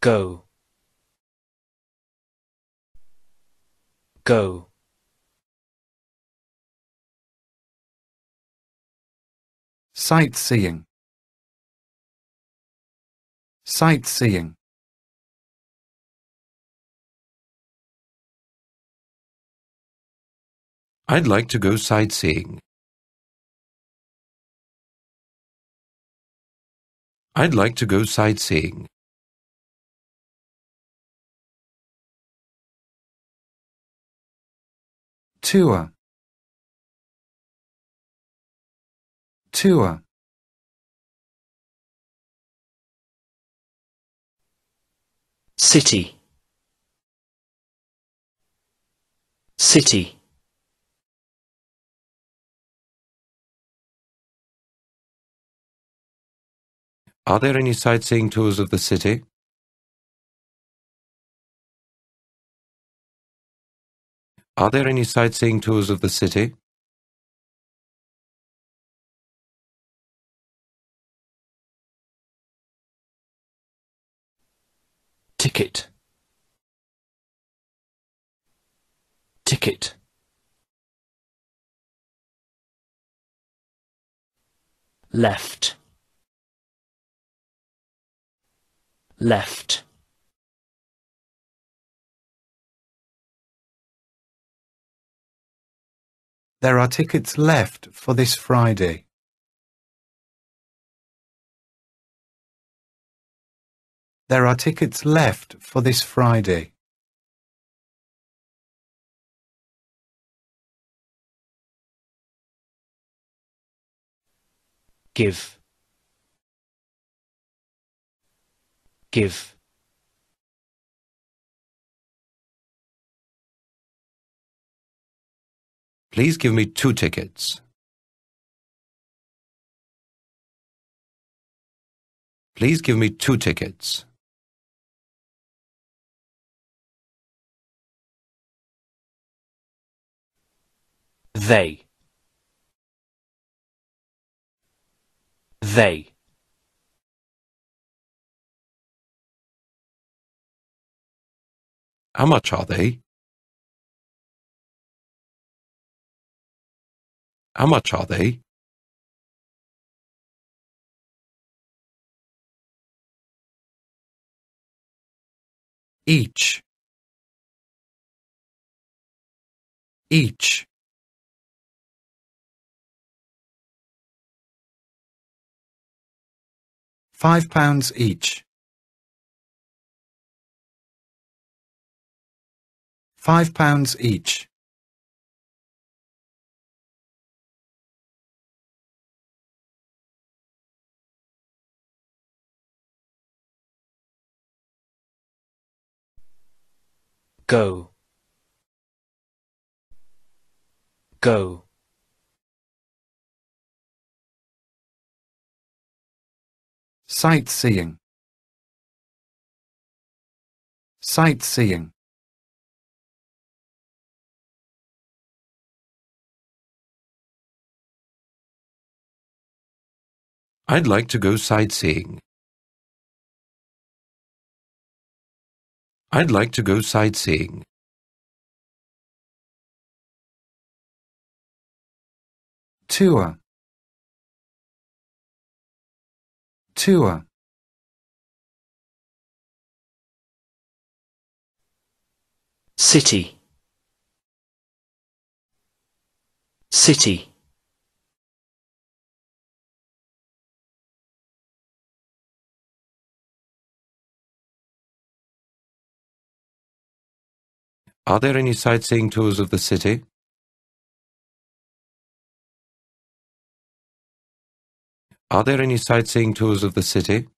go go sightseeing sightseeing I'd like to go sightseeing. I'd like to go sightseeing. Tour tour city. City. Are there any sightseeing tours of the city? Are there any sightseeing tours of the city? ticket. Ticket. Left. Left There are tickets left for this Friday. There are tickets left for this Friday. give give Please give me two tickets. Please give me two tickets. they they How much are they? How much are they? Each. Each. Five pounds each. Five pounds each. Go go Sightseeing. Sightseeing. I'd like to go sightseeing. I'd like to go sightseeing. Tour. Tour. city city Are there any sightseeing tours of the city? Are there any sightseeing tours of the city?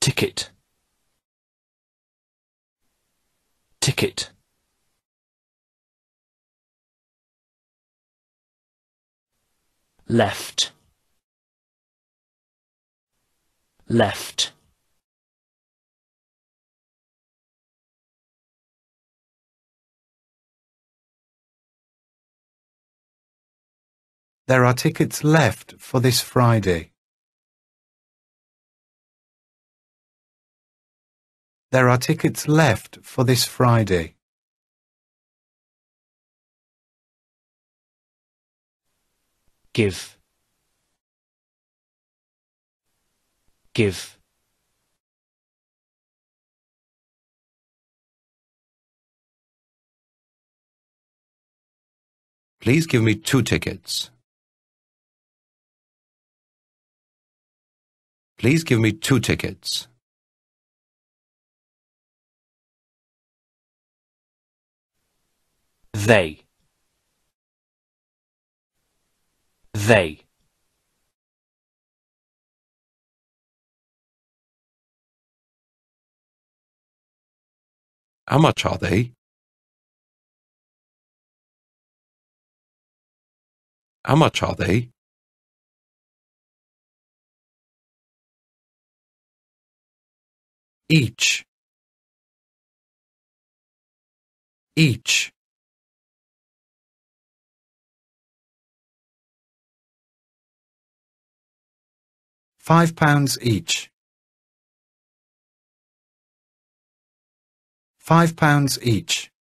ticket ticket left left There are tickets left for this Friday. There are tickets left for this Friday. Give. Give. Please give me two tickets. Please give me two tickets. they, they, How much are they? How much are they? Each. Each. Five pounds each. Five pounds each.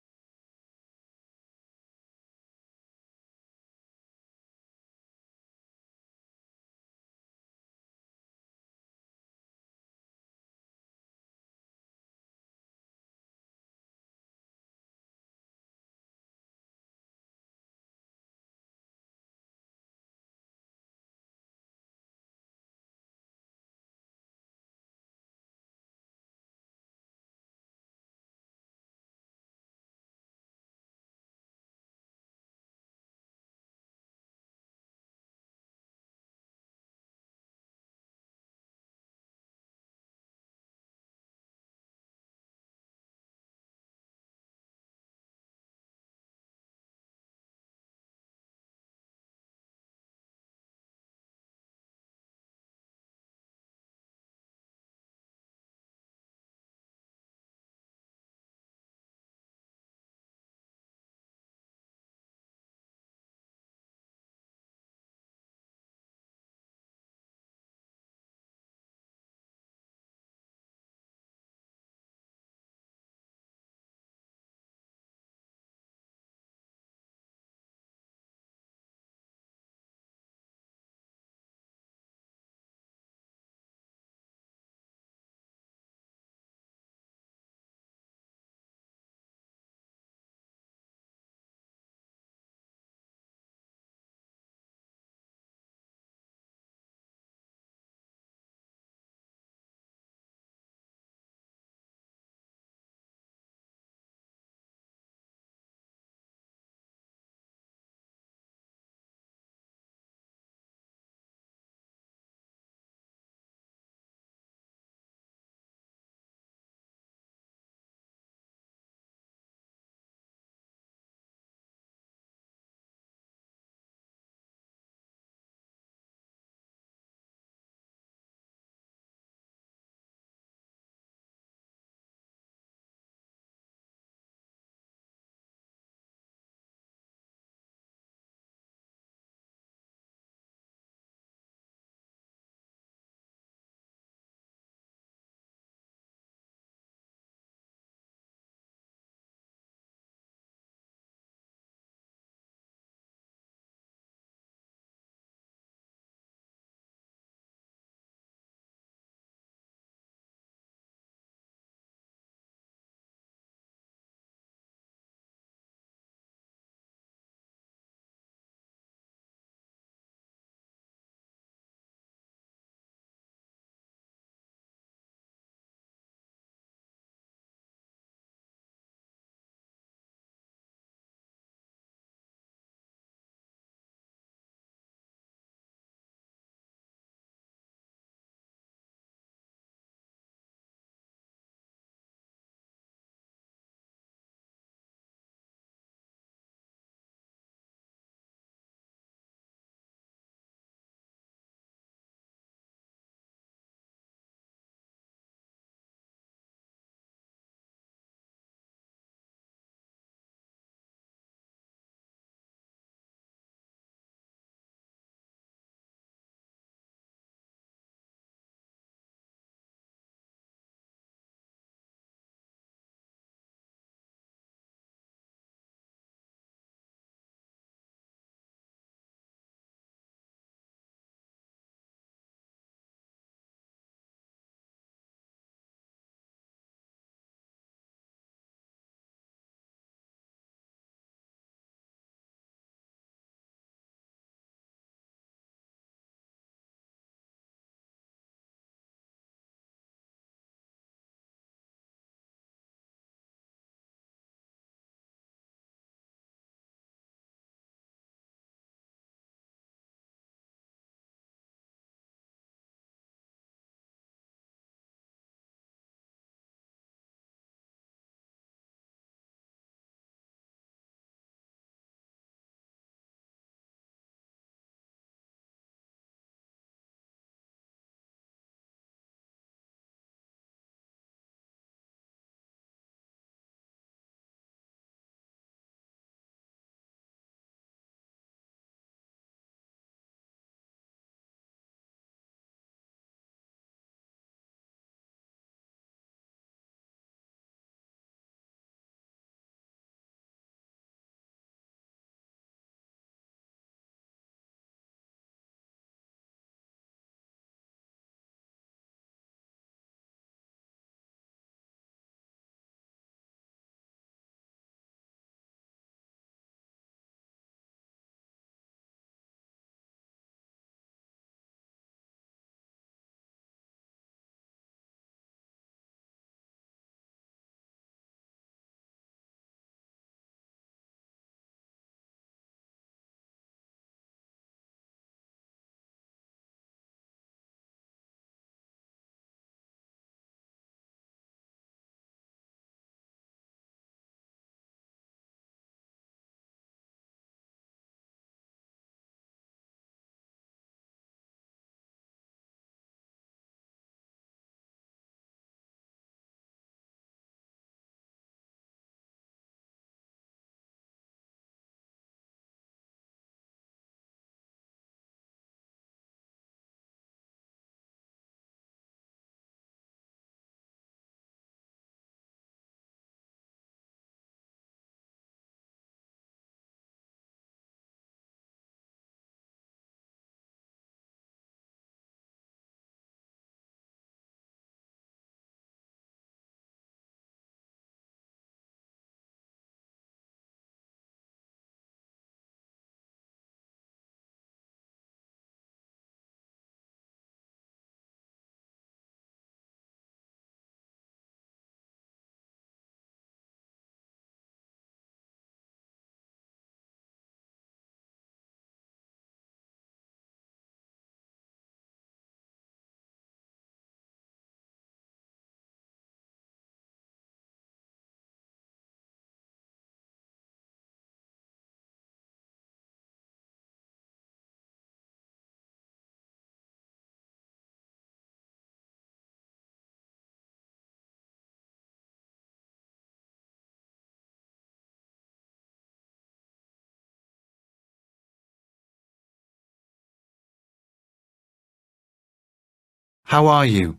How are you?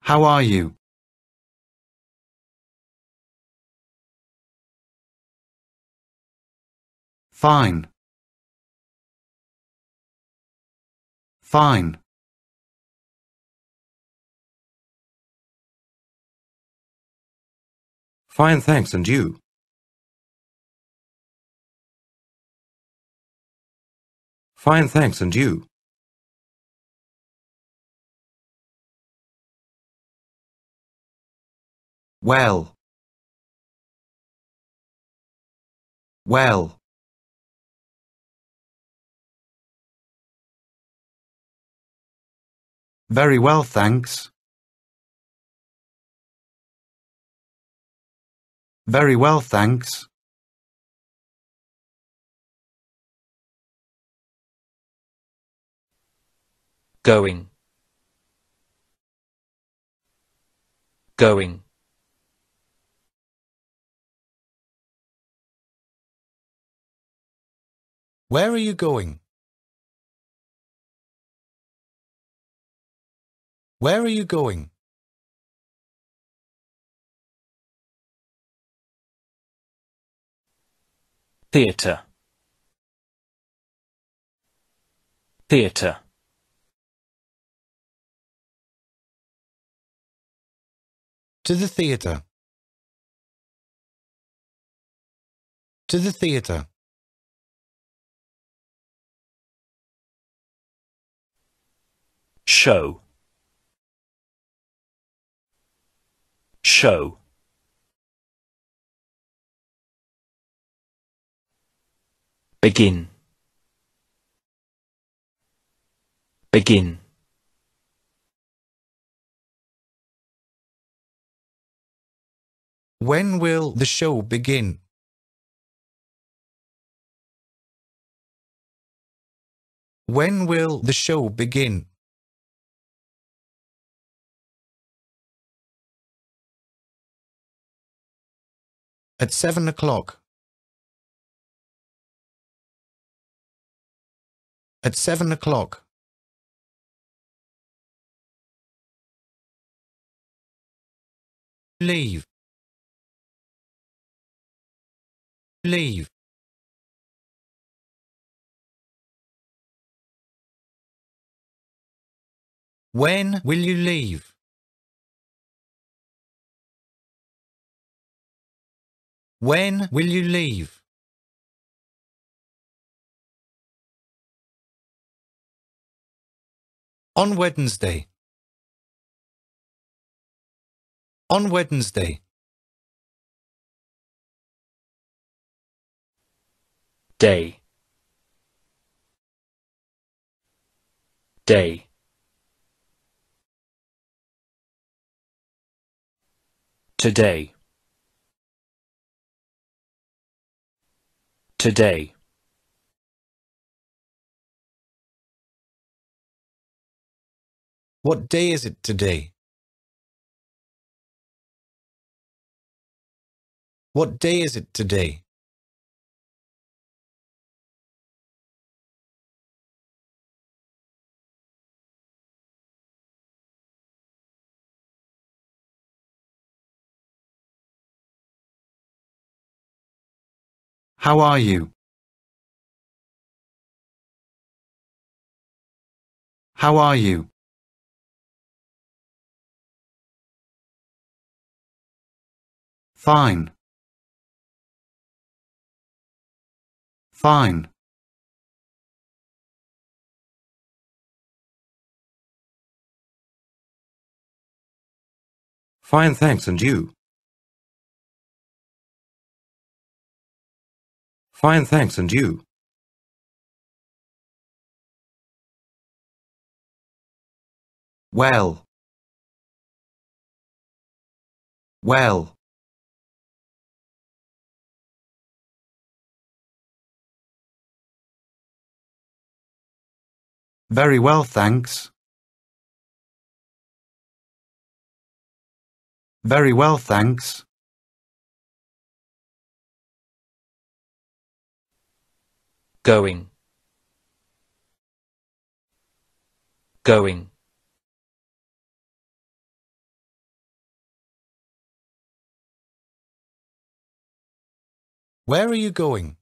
How are you? Fine. Fine. Fine, thanks, and you? Fine, thanks, and you? Well. Well. Very well, thanks. Very well, thanks. Going, going, Where are you going? Where are you going? theatre, theatre, To the theatre. To the theatre. show, show, begin, begin, When will the show begin? When will the show begin? At seven o'clock. At seven o'clock. Leave. Leave. When will you leave? When will you leave? On Wednesday. On Wednesday. Day, day, today, today, What day is it today? What day is it today? How are you? How are you? Fine. Fine. Fine, thanks, and you? Fine, thanks, and you? Well. Well. Very well, thanks. Very well, thanks. Going, going, Where are you going?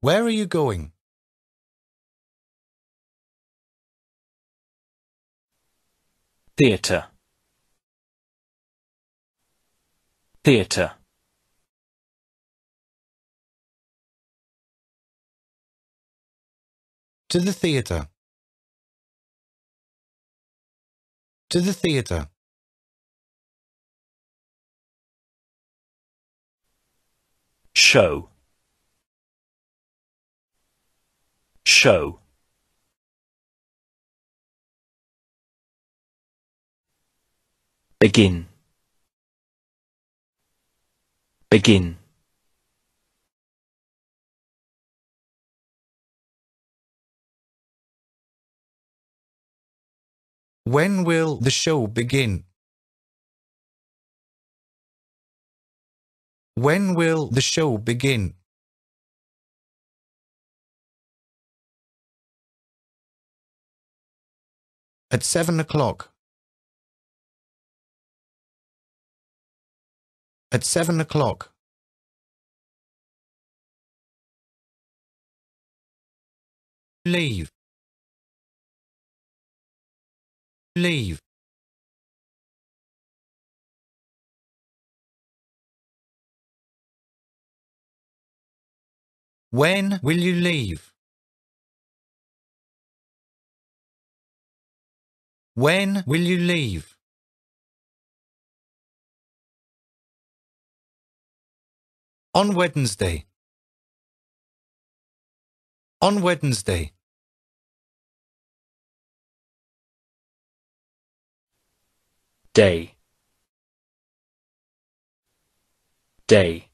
Where are you going? theatre, theatre, To the theatre. To the theatre. show, show, begin, begin, When will the show begin? When will the show begin? At seven o'clock. At seven o'clock. Leave. Leave. When will you leave? When will you leave? On Wednesday. On Wednesday. Day, day,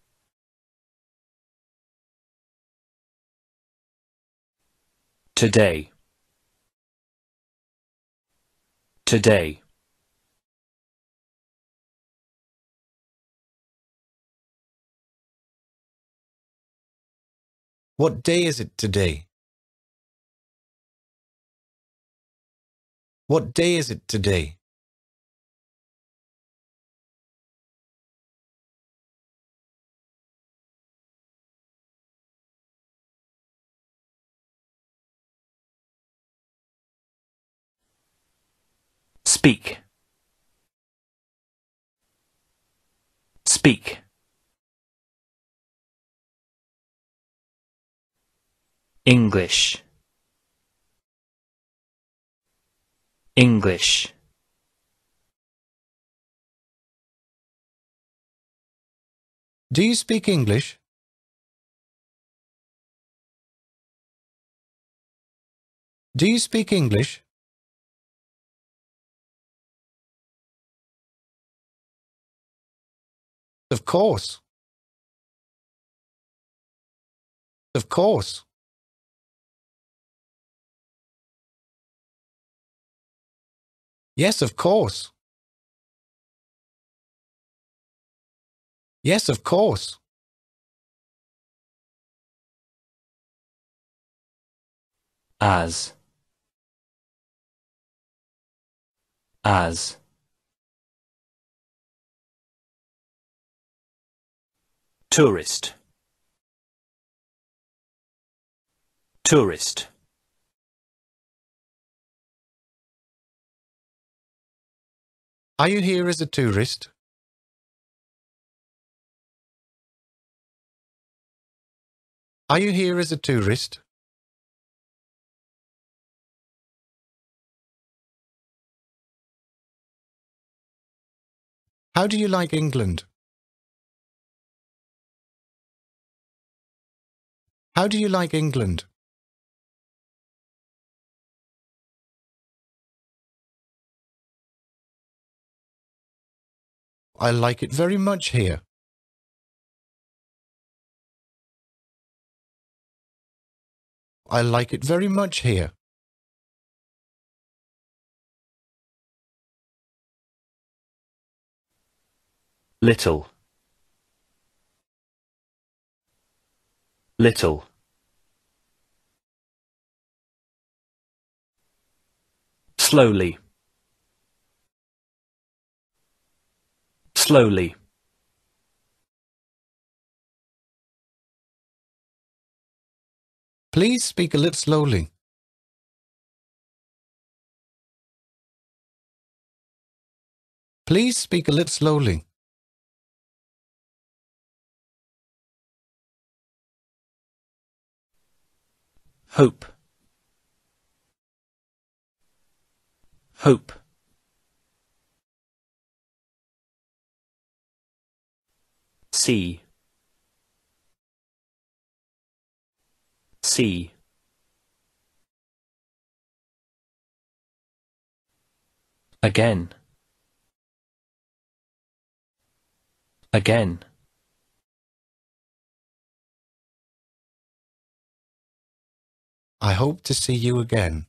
today, today, What day is it today? What day is it today? Speak, speak, English, English, Do you speak English? Do you speak English? Of course. Of course. Yes, of course. Yes, of course. as, as, tourist, tourist, Are you here as a tourist? Are you here as a tourist? How do you like England? How do you like England? I like it very much here. I like it very much here. little, little slowly slowly Please speak a little slowly. Please speak a little slowly. Hope, hope, see, see, again, again. I hope to see you again.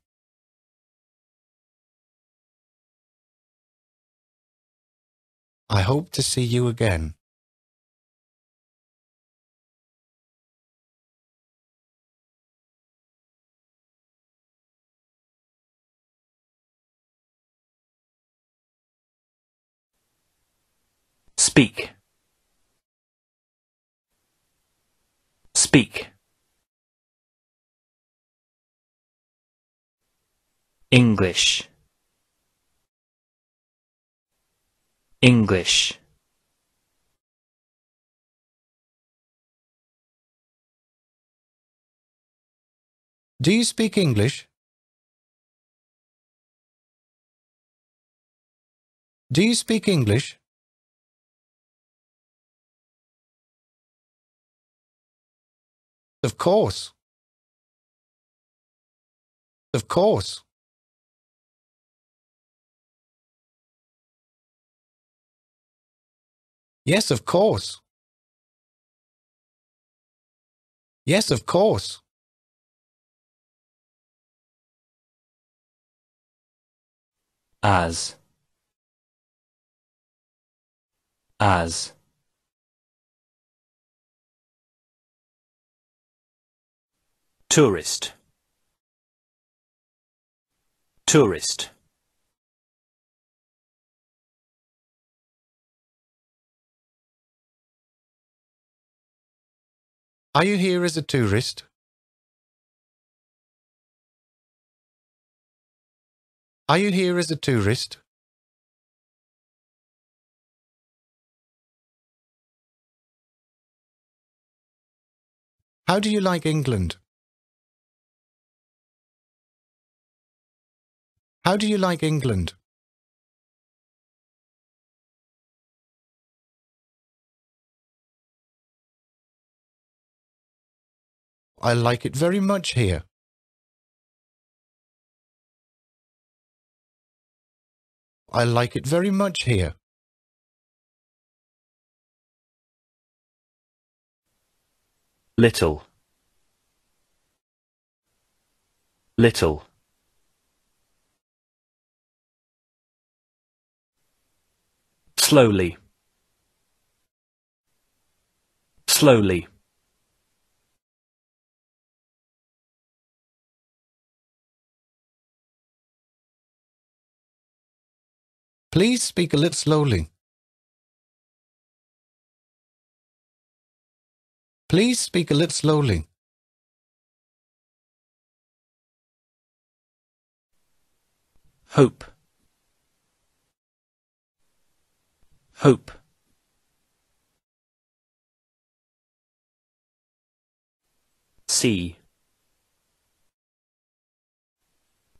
I hope to see you again. Speak. Speak. English. English. Do you speak English? Do you speak English? Of course. Of course. Yes, of course. Yes, of course. as as tourist tourist Are you here as a tourist? Are you here as a tourist? How do you like England? How do you like England? I like it very much here. I like it very much here. little little slowly slowly Please speak a little slowly. Please speak a little slowly. hope hope see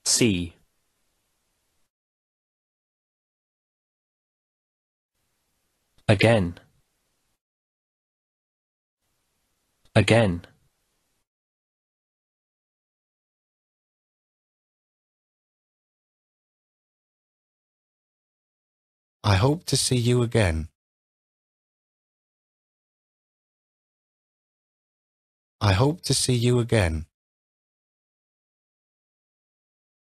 see again again I hope to see you again. I hope to see you again.